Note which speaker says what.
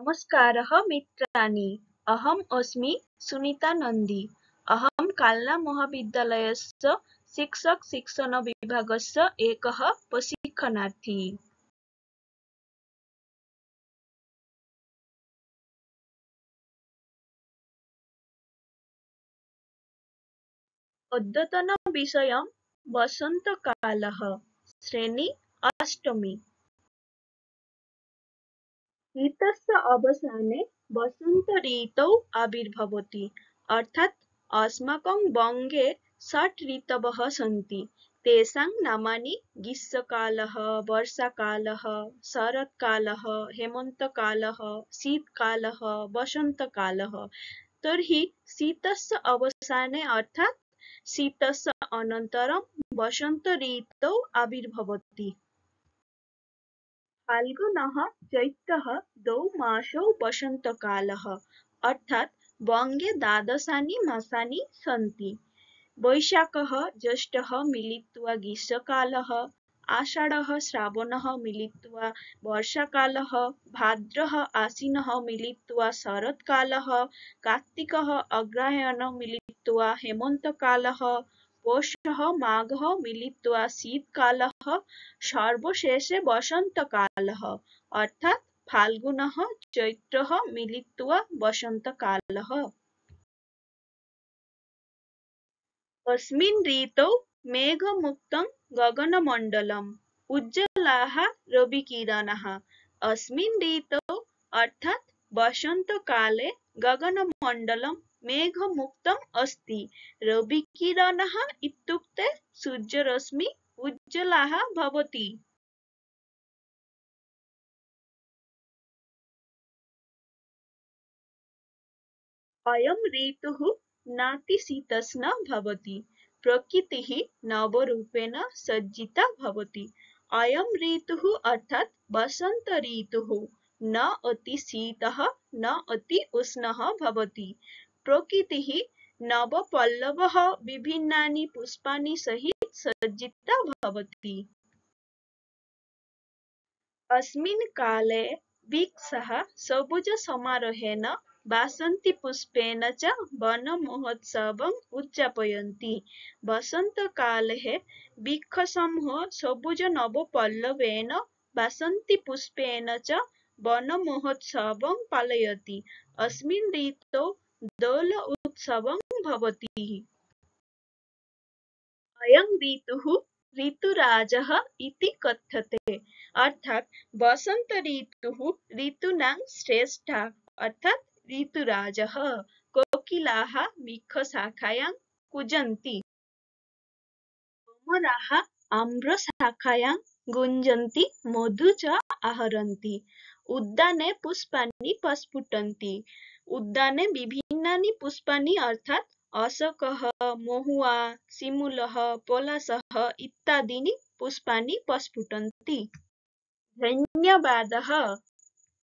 Speaker 1: नमस्कारः मित्राणि। अहम् अस्मि सुनीता नन्दी। अहं काल्लामहाविद्यालयस्य शिक्षकशिक्षणविभागस्य एकः प्रशिक्षणार्थी। अद्यतनविषयं वसन्तकालः। श्रेणी अष्टमी। शीतस्य अवसाने वसंत ऋतौ आविर्भवति। अर्थात् अस्माकं वङ्गे षट् ऋतवः सन्ति। तेषां नामानि ग्रीष्मकालः, वर्षाकालः, शरत्कालः, हेमन्तकालः, शीतकालः, वसन्तकालः। तर्हि शीतस्य अवसाने अर्थात् शीतस्य अनन्तरं वसन्त ऋतौ आविर्भवति। फाल्गुनः चैत्रः द्वौ मासौ वसन्तकालः अर्थात् वङ्गे द्वादशानि मासानि सन्ति वैशाखः ज्येष्ठः मिलित्वा ग्रीष्मकालः आषाढः श्रावणः मिलित्वा वर्षाकालः भाद्रः आश्विनः मिलित्वा शरत्कालः कार्तिकः अग्रहायणः मिलित्वा हेमन्तकालः পৌষহ মাঘহ মিলিত্বা শীতকালহ সর্বশেষে বসন্তকালহ অর্থাৎ ফাল্গুনহ চৈত্রহ মিলিত্বা বসন্তকালহ অস্মিন ঋতৌ মেঘমুক্তং গগনমণ্ডলম উজ্জ্বলাহ রবিকিরণাহ অস্মিন ঋতৌ অর্থাৎ বসন্তকালে গগনমণ্ডলম मेघमुक्तम् अस्ति। रविकिरणः इत्युक्ते सूर्यरश्मि उज्ज्वलाः भवति। अयं ऋतुः नातिशीतोष्ण भवति। प्रकृतिः नवरूपेण सज्जिता भवति। अयं ऋतुः अर्थात् ऋतुः। न अति शीतः, न अति उष्णः भवति। प्रकृतिः नवपल्लवः विभिन्नानि पुष्पाणि सहित सज्जिता भवति। अस्मिन् काले वृक्षः सबुजसमारोहेण वासन्तिपुष्पेण च वनमहोत्सवम् उद्यापयन्ति वसन्तकाले वृक्षसमूहः सबुजनवपल्लवेन वासन्तिपुष्पेण च वनमहोत्सवं पालयति। अस्मिन् ऋतौ दोल उत्सवं भवति। अयं ऋतुः ऋतुराजः इति कथ्यते। अर्थात् वसन्त ऋतुः ऋतूनां श्रेष्ठः। अर्थात् ऋतुराजः कोकिलाः वृक्षशाखायां कूजन्ति। भ्रमराः आम्रशाखायां गुञ्जन्ति, मधु च आहरन्ति। उद्याने पुष्पाणि उद्याने विभिन्नानि पुष्पाणि अर्थात् अशोकः महुआ शिमूलः पलाशः इत्यादीनि पुष्पाणि प्रस्फुटन्ति धन्यवादः